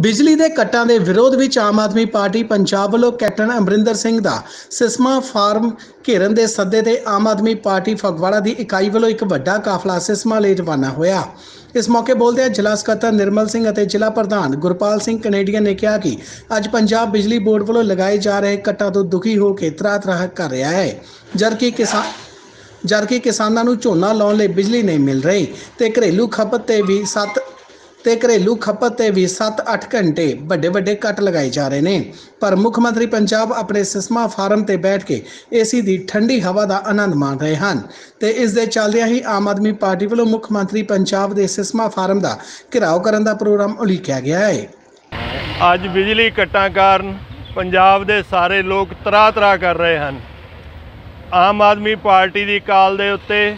ਬਿਜਲੀ ਦੇ ਕੱਟਾਂ ਦੇ ਵਿਰੋਧ ਵਿੱਚ ਆਮ ਆਦਮੀ ਪਾਰਟੀ ਪੰਜਾਬ ਵੱਲੋਂ ਕੈਪਟਨ ਅਮਰਿੰਦਰ ਸਿੰਘ ਦਾ ਸਿਸਮਾ ਫਾਰਮ ਘੇਰਨ ਦੇ ਸੱਦੇ ਤੇ ਆਮ ਆਦਮੀ ਪਾਰਟੀ ਫਗਵਾੜਾ ਦੀ ਇਕਾਈ ਵੱਲੋਂ ਇੱਕ ਵੱਡਾ ਕਾਫਲਾ ਸਿਸਮਾ ਲਈ ਰਵਾਨਾ ਹੋਇਆ। ਇਸ ਮੌਕੇ ਬੋਲਦਿਆਂ ਜ਼ਿਲ੍ਹਾ ਸਕੱਤਰ ਨਿਰਮਲ ਸਿੰਘ ਅਤੇ ਜ਼ਿਲ੍ਹਾ ਪ੍ਰਧਾਨ ਗੁਰਪਾਲ ਸਿੰਘ ਕੈਨੇਡੀਅਨ ਨੇ ਕਿਹਾ ਕਿ ਅੱਜ ਪੰਜਾਬ ਬਿਜਲੀ ਬੋਰਡ ਵੱਲੋਂ ਲਗਾਏ ਜਾ ਰਹੇ ਕੱਟਾਂ ਤੋਂ ਦੁਖੀ ਹੋ ਕੇ ਤਰਾਹ-ਤਰਾਹ ਕਰ ਰਿਹਾ ਹੈ। ਜਦਕਿ ਕਿਸਾਨ ਜਦਕਿ ਕਿਸਾਨਾਂ ਨੂੰ ਝੋਨਾ ਲਾਉਣ ਲਈ ਬਿਜਲੀ ਨਹੀਂ ਮਿਲ ਰਹੀ ਤੇ ਘਰੇਲੂ ਖਪਤ ਤੇ ਵੀ 7 ਤੇ ਘਰੇਲੂ ਖਪਤ ਤੇ ਵੀ 7-8 ਘੰਟੇ ਵੱਡੇ ਵੱਡੇ ਕੱਟ ਲਗਾਏ ਜਾ ਰਹੇ ਨੇ। ਪਰ ਮੁੱਖ ਮੰਤਰੀ ਪੰਜਾਬ ਆਪਣੇ ਸਿਸਮਾ ਫਾਰਮ ਤੇ ਬੈਠ ਕੇ ਏਸੀ ਦੀ ਠੰਡੀ ਹਵਾ ਦਾ ਆਨੰਦ ਮਾਣ ਰਹੇ ਹਨ ਤੇ ਇਸ ਦੇ ਚੱਲਦਿਆਂ ਹੀ ਆਮ ਆਦਮੀ ਪਾਰਟੀ ਵੱਲੋਂ ਮੁੱਖ ਮੰਤਰੀ ਪੰਜਾਬ ਦੇ ਸਿਸਮਾ ਫਾਰਮ ਦਾ ਘਿਰਾਓ ਕਰਨ ਦਾ ਪ੍ਰੋਗਰਾਮ ਉਲੀਕਿਆ ਗਿਆ ਹੈ। ਅੱਜ ਬਿਜਲੀ ਕੱਟਾਂ ਕਾਰਨ ਪੰਜਾਬ ਦੇ ਸਾਰੇ ਲੋਕ ਤਰਾਹ-ਤਰਾਹ ਕਰ ਰਹੇ ਹਨ। ਆਮ ਆਦਮੀ ਪਾਰਟੀ ਦੀ ਕਾਲ ਦੇ ਉੱਤੇ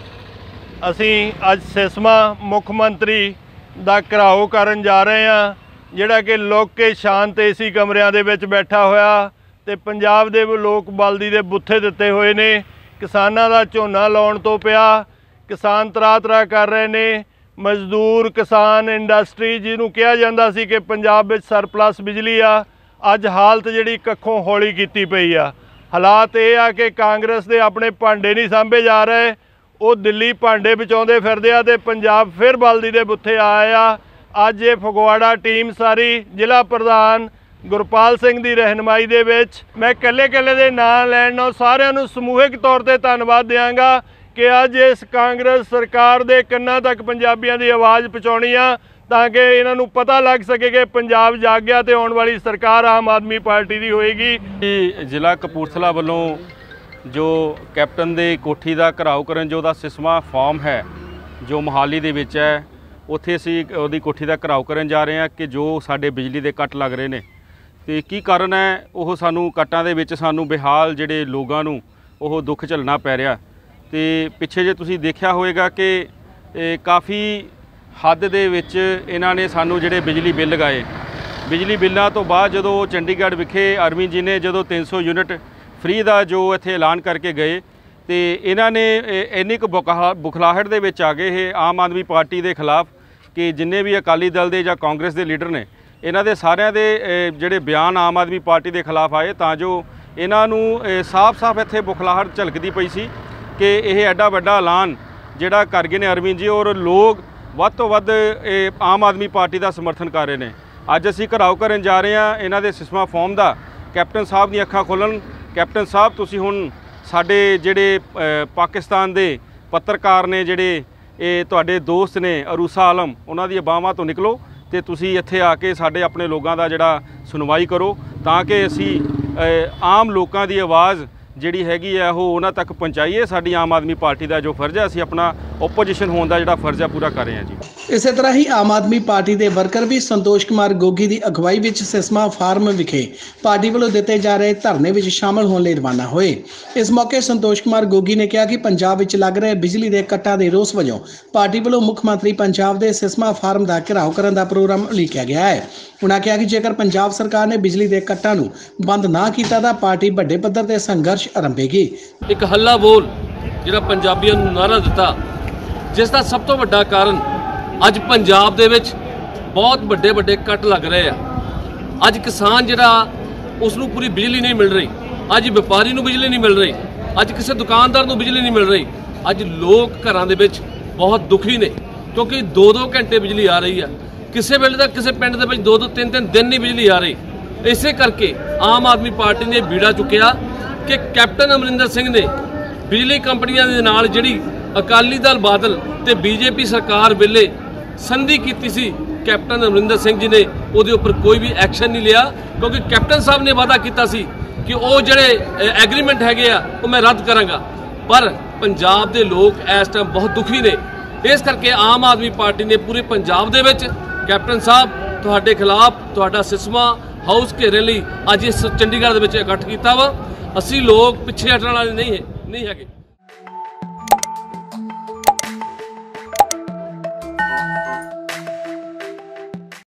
ਅਸੀਂ ਅੱਜ ਸਿਸਮਾ ਮੁੱਖ ਮੰਤਰੀ ਦਾ ਘਰਾਓ ਕਰਨ ਜਾ ਰਹੇ ਹਾਂ, ਜਿਹੜਾ ਕਿ ਲੋਕ ਕੇ ਸ਼ਾਂਤ ਏਸੀ ਕਮਰਿਆਂ ਦੇ ਵਿੱਚ ਬੈਠਾ ਹੋਇਆ ਤੇ ਪੰਜਾਬ ਦੇ ਲੋਕ ਬਲਦੀ ਦੇ ਬੁੱਥੇ ਦਿੱਤੇ ਹੋਏ ਨੇ। ਕਿਸਾਨਾਂ ਦਾ ਝੋਨਾ ਲਾਉਣ ਤੋਂ ਪਿਆ, ਕਿਸਾਨ ਤਰਾਹ-ਤਰਾਹ ਕਰ ਰਹੇ ਨੇ। ਮਜ਼ਦੂਰ ਕਿਸਾਨ ਇੰਡਸਟਰੀ ਜਿਹਨੂੰ ਕਿਹਾ ਜਾਂਦਾ ਸੀ ਕਿ ਪੰਜਾਬ ਵਿੱਚ ਸਰਪਲਸ ਬਿਜਲੀ ਆ, ਅੱਜ ਹਾਲਤ ਜਿਹੜੀ ਕੱਖੋਂ ਹੌਲੀ ਕੀਤੀ ਪਈ ਆ। ਹਾਲਾਤ ਇਹ ਆ ਕਿ ਕਾਂਗਰਸ ਦੇ ਆਪਣੇ ਭਾਂਡੇ ਨਹੀਂ ਸਾਂਭੇ ਜਾ ਰਹੇ ਉਹ ਦਿੱਲੀ ਭਾਂਡੇ ਬਚਾਉਂਦੇ ਫਿਰਦੇ ਆ ਤੇ ਪੰਜਾਬ ਫਿਰ ਬਲਦੀ ਦੇ ਬੁੱਥੇ ਆਇਆ ਅੱਜ ਇਹ ਫਗਵਾੜਾ ਟੀਮ ਸਾਰੀ ਜ਼ਿਲ੍ਹਾ ਪ੍ਰਧਾਨ ਗੁਰਪਾਲ ਸਿੰਘ ਦੀ ਰਹਿਨਮਾਈ ਦੇ ਵਿੱਚ। ਮੈਂ ਇਕੱਲੇ ਇਕੱਲੇ ਦੇ ਨਾਂ ਲੈਣ ਨਾਲ ਸਾਰਿਆਂ ਨੂੰ ਸਮੂਹਿਕ ਤੌਰ ਤੇ ਧੰਨਵਾਦ ਦਿਆਂਗਾ ਕਿ ਅੱਜ ਇਸ ਕਾਂਗਰਸ ਸਰਕਾਰ ਦੇ ਕੰਨਾਂ ਤੱਕ ਪੰਜਾਬੀਆਂ ਦੀ ਆਵਾਜ਼ ਪਹੁੰਚਾਉਣੀ ਆ ਤਾਂ ਕਿ ਇਹਨਾਂ ਨੂੰ ਪਤਾ ਲੱਗ ਸਕੇ ਕਿ ਪੰਜਾਬ ਜਾਗ ਗਿਆ ਤੇ ਆਉਣ ਵਾਲੀ ਸਰਕਾਰ ਆਮ ਆਦਮੀ ਪਾਰਟੀ ਦੀ ਹੋਏਗੀ। ਜ਼ਿਲ੍ਹਾ ਕਪੂਰਥਲਾ ਵੱਲੋਂ ਜੋ ਕੈਪਟਨ ਦੇ ਕੋਠੀ ਦਾ ਘਰਾਓ ਕਰਨ ਜੋ ਦਾ ਸਿਸਮਾ ਫਾਰਮ ਹੈ, ਜੋ ਮੋਹਾਲੀ ਦੇ ਵਿੱਚ ਹੈ, ਉੱਥੇ ਅਸੀਂ ਉਹਦੀ ਕੋਠੀ ਦਾ ਘਰਾਓ ਕਰਨ ਜਾ ਰਹੇ ਹਾਂ ਕਿ ਜੋ ਸਾਡੇ ਬਿਜਲੀ ਦੇ ਕੱਟ ਲੱਗ ਰਹੇ ਨੇ। ਤੇ ਕੀ ਕਾਰਨ ਹੈ? ਉਹ ਸਾਨੂੰ ਕੱਟਾਂ ਦੇ ਵਿੱਚ ਸਾਨੂੰ ਬਿਹਾਲ ਜਿਹੜੇ ਲੋਕਾਂ ਨੂੰ ਉਹ ਦੁੱਖ ਝੱਲਣਾ ਪੈ ਰਿਹਾ। ਤੇ ਪਿੱਛੇ ਜੇ ਤੁਸੀਂ ਦੇਖਿਆ ਹੋਵੇਗਾ ਕਿ ਕਾਫੀ ਹੱਦ ਦੇ ਵਿੱਚ ਇਹਨਾਂ ਨੇ ਸਾਨੂੰ ਜਿਹੜੇ ਬਿਜਲੀ ਬਿੱਲ ਲਗਾਏ। ਬਿਜਲੀ ਬਿੱਲਾਂ ਤੋਂ ਬਾਅਦ ਜਦੋਂ ਚੰਡੀਗੜ੍ਹ ਵਿਖੇ ਅਰਵਿੰਦ ਜੀ ਨੇ ਜਦੋਂ 300 ਯੂਨਿਟ ਫ੍ਰੀ ਦਾ ਜੋ ਇੱਥੇ ਐਲਾਨ ਕਰਕੇ ਗਏ ਤੇ ਇਹਨਾਂ ਨੇ ਇੰਨੀ ਕੁ ਬੁਖਲਾ- ਬੁਖਲਾਹਟ ਦੇ ਵਿੱਚ ਆ ਗਏ ਇਹ ਆਮ ਆਦਮੀ ਪਾਰਟੀ ਦੇ ਖਿਲਾਫ ਕਿ ਜਿੰਨੇ ਵੀ ਅਕਾਲੀ ਦਲ ਦੇ ਜਾਂ ਕਾਂਗਰਸ ਦੇ ਲੀਡਰ ਨੇ, ਇਹਨਾਂ ਦੇ ਸਾਰਿਆਂ ਦੇ ਜਿਹੜੇ ਬਿਆਨ ਆਮ ਆਦਮੀ ਪਾਰਟੀ ਦੇ ਖਿਲਾਫ ਆਏ ਤਾਂ ਜੋ ਇਹਨਾਂ ਨੂੰ ਸਾਫ਼-ਸਾਫ਼ ਇੱਥੇ ਬੁਖਲਾਹਟ ਝਲਕਦੀ ਪਈ ਸੀ ਕਿ ਇਹ ਐਡਾ ਵੱਡਾ ਐਲਾਨ ਜਿਹੜਾ ਕਰ ਗਏ ਨੇ ਅਰਵਿੰਦ ਜੀ ਔਰ ਲੋਕ ਵੱਧ ਤੋਂ ਵੱਧ ਇਹ ਆਮ ਆਦਮੀ ਪਾਰਟੀ ਦਾ ਸਮਰਥਨ ਕਰ ਰਹੇ ਨੇ। ਅੱਜ ਅਸੀਂ ਘਰਾਓ ਕਰਨ ਜਾ ਰਹੇ ਹਾਂ, ਇਹਨਾਂ ਦੇ ਸਿਸਮਾ ਫਾਰਮ ਦਾ, ਕੈਪਟਨ ਸਾਹਿਬ ਦੀਆਂ ਅੱਖਾਂ ਖੋਲਣ ਕੈਪਟਨ ਸਾਹਿਬ, ਤੁਸੀਂ ਹੁਣ ਸਾਡੇ ਜਿਹੜੇ ਪਾਕਿਸਤਾਨ ਦੇ ਪੱਤਰਕਾਰ ਨੇ ਜਿਹੜੇ ਇਹ ਤੁਹਾਡੇ ਦੋਸਤ ਨੇ ਅਰੂਸਾ ਆਲਮ, ਉਹਨਾਂ ਦੀ ਬਾਹਾਂ ਤੋਂ ਨਿਕਲੋ ਤੇ ਤੁਸੀਂ ਇੱਥੇ ਆ ਕੇ ਸਾਡੇ ਆਪਣੇ ਲੋਕਾਂ ਦਾ ਜਿਹੜਾ ਸੁਣਵਾਈ ਕਰੋ ਤਾਂ ਕਿ ਅਸੀਂ ਆਮ ਲੋਕਾਂ ਦੀ ਆਵਾਜ਼ ਜਿਹੜੀ ਹੈਗੀ ਹੈ ਉਹ ਉਹਨਾਂ ਤੱਕ ਪਹੁੰਚਾਈਏ। ਸਾਡੀ ਆਮ ਆਦਮੀ ਪਾਰਟੀ ਦਾ ਜੋ ਫਰਜ਼ ਹੈ, ਅਸੀਂ ਆਪਣਾ ਓਪੋਜੀਸ਼ਨ ਹੋਣ ਦਾ ਜਿਹੜਾ ਫਰਜ਼ ਹੈ, ਪੂਰਾ ਕਰ ਰਹੇ ਹਾਂ ਜੀ। ਇਸੇ ਤਰ੍ਹਾਂ ਹੀ ਆਮ ਆਦਮੀ ਪਾਰਟੀ ਦੇ ਵਰਕਰ ਵੀ ਸੰਤੋਸ਼ ਕੁਮਾਰ ਗੋਗੀ ਦੀ ਅਗਵਾਈ ਵਿੱਚ ਸਿਸਮਾ ਫਾਰਮ ਵਿਖੇ ਪਾਰਟੀ ਵੱਲੋਂ ਦਿੱਤੇ ਜਾ ਰਹੇ ਧਰਨੇ ਵਿੱਚ ਸ਼ਾਮਲ ਹੋਣ ਲਈ ਰਵਾਨਾ ਹੋਏ। ਇਸ ਮੌਕੇ ਸੰਤੋਸ਼ ਕੁਮਾਰ ਗੋਗੀ ਨੇ ਕਿਹਾ ਕਿ ਪੰਜਾਬ ਵਿੱਚ ਲੱਗ ਰਹੇ ਬਿਜਲੀ ਦੇ ਕੱਟਾਂ ਦੇ ਰੋਸ ਵਜੋਂ ਪਾਰਟੀ ਵੱਲੋਂ ਮੁੱਖ ਮੰਤਰੀ ਪੰਜਾਬ ਦੇ ਸਿਸਮਾ ਫਾਰਮ ਦਾ ਘਿਰਾਓ ਕਰਨ ਦਾ ਪ੍ਰੋਗਰਾਮ ਉਲੀਕਿਆ ਗਿਆ ਹੈ। ਉਨ੍ਹਾਂ ਕਿਹਾ ਕਿ ਜੇਕਰ ਪੰਜਾਬ ਸਰਕਾਰ ਨੇ ਬਿਜਲੀ ਦੇ ਕੱਟਾਂ ਨੂੰ ਬੰਦ ਨਾ ਕੀਤਾ ਤਾਂ ਪਾਰਟੀ ਵੱਡੇ ਪੱਧਰ ਤੇ ਸੰਘਰਸ਼ ਆਰੰਭੇਗੀ। ਇੱਕ ਹੱਲਾ ਬੋਲ ਜਿਹੜਾ ਪੰਜਾਬੀਆਂ ਨੂੰ ਨਾਰਾ ਦਿੱਤਾ ਜਿਸ ਦਾ ਸਭ ਤੋਂ ਵੱਡਾ ਕਾਰਨ ਅੱਜ ਪੰਜਾਬ ਦੇ ਵਿੱਚ ਬਹੁਤ ਵੱਡੇ ਵੱਡੇ ਕੱਟ ਲੱਗ ਰਹੇ ਆ। ਅੱਜ ਕਿਸਾਨ ਜਿਹੜਾ ਉਸ ਨੂੰ ਪੂਰੀ ਬਿਜਲੀ ਨਹੀਂ ਮਿਲ ਰਹੀ। ਅੱਜ ਵਪਾਰੀ ਨੂੰ ਬਿਜਲੀ ਨਹੀਂ ਮਿਲ ਰਹੀ। ਅੱਜ ਕਿਸੇ ਦੁਕਾਨਦਾਰ ਨੂੰ ਬਿਜਲੀ ਨਹੀਂ ਮਿਲ ਰਹੀ। ਅੱਜ ਲੋਕ ਘਰਾਂ ਦੇ ਵਿੱਚ ਬਹੁਤ ਦੁਖੀ ਨੇ, ਕਿਉਂਕਿ 2-2 ਘੰਟੇ ਬਿਜਲੀ ਆ ਰਹੀ ਆ। ਕਿਸੇ ਵੇਲੇ ਤਾਂ ਕਿਸੇ ਪਿੰਡ ਦੇ ਵਿੱਚ 2-2 3-3 ਦਿਨ ਨਹੀਂ ਬਿਜਲੀ ਆ ਰਹੀ। ਇਸੇ ਕਰਕੇ ਆਮ ਆਦਮੀ ਪਾਰਟੀ ਨੇ ਬੀੜਾ ਚੁੱਕਿਆ ਕਿ ਕੈਪਟਨ ਅਮਰਿੰਦਰ ਸਿੰਘ ਨੇ ਬਿਜਲੀ ਕੰਪਨੀਆਂ ਦੇ ਨਾਲ ਜਿਹੜੀ ਅਕਾਲੀ ਦਲ ਬਾਦਲ ਤੇ ਬੀਜੇਪੀ ਸਰਕਾਰ ਵੇਲੇ ਸੰਧੀ ਕੀਤੀ ਸੀ ਕੈਪਟਨ ਅਮਰਿੰਦਰ ਸਿੰਘ ਜੀ ਨੇ, ਉਹਦੇ ਉੱਪਰ ਕੋਈ ਵੀ ਐਕਸ਼ਨ ਨਹੀਂ ਲਿਆ, ਕਿਉਂਕਿ ਕੈਪਟਨ ਸਾਹਿਬ ਨੇ ਵਾਅਦਾ ਕੀਤਾ ਸੀ ਕਿ ਉਹ ਜਿਹੜੇ ਐਗਰੀਮੈਂਟ ਹੈਗੇ ਆ, ਉਹ ਮੈਂ ਰੱਦ ਕਰਾਂਗਾ। ਪਰ ਪੰਜਾਬ ਦੇ ਲੋਕ ਇਸ ਟਾਈਮ ਬਹੁਤ ਦੁਖੀ ਨੇ। ਇਸ ਕਰਕੇ ਆਮ ਆਦਮੀ ਪਾਰਟੀ ਨੇ ਪੂਰੇ ਪੰਜਾਬ ਦੇ ਵਿੱਚ ਕੈਪਟਨ ਸਾਹਿਬ, ਤੁਹਾਡੇ ਖਿਲਾਫ ਤੁਹਾਡਾ ਸਿਸਮਾ ਹਾਊਸ ਘੇਰਨ ਲਈ ਅੱਜ ਇਸ ਚੰਡੀਗੜ੍ਹ ਦੇ ਵਿੱਚ ਇਕੱਠ ਕੀਤਾ ਵਾ। ਅਸੀਂ ਲੋਕ ਪਿੱਛੇ ਹਟਣ ਵਾਲੇ ਨਹੀਂ ਹੈ, ਨਹੀਂ ਹੈਗੇ।